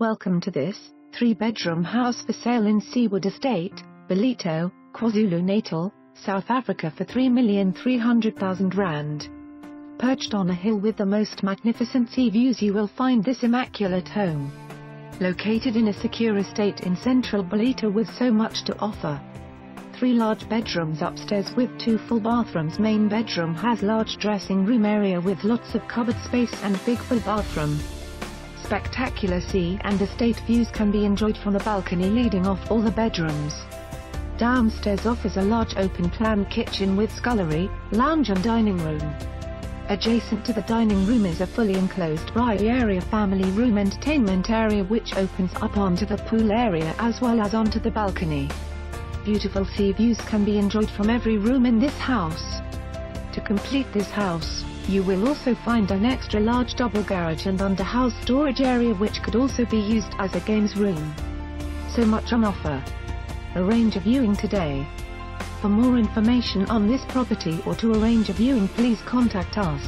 Welcome to this three-bedroom house for sale in Seaward Estate, Ballito, KwaZulu-Natal, South Africa for R3,300,000. Perched on a hill with the most magnificent sea views you will find this immaculate home. Located in a secure estate in central Ballito with so much to offer. Three large bedrooms upstairs with two full bathrooms main bedroom has large dressing room area with lots of cupboard space and big full bathroom. Spectacular sea and estate views can be enjoyed from the balcony leading off all the bedrooms. Downstairs offers a large open-plan kitchen with scullery, lounge and dining room. Adjacent to the dining room is a fully enclosed braai area family room entertainment area which opens up onto the pool area as well as onto the balcony. Beautiful sea views can be enjoyed from every room in this house. Complete this house, you will also find an extra large double garage and under-house storage area which could also be used as a games room. So much on offer. Arrange a viewing today. For more information on this property or to arrange a viewing please contact us.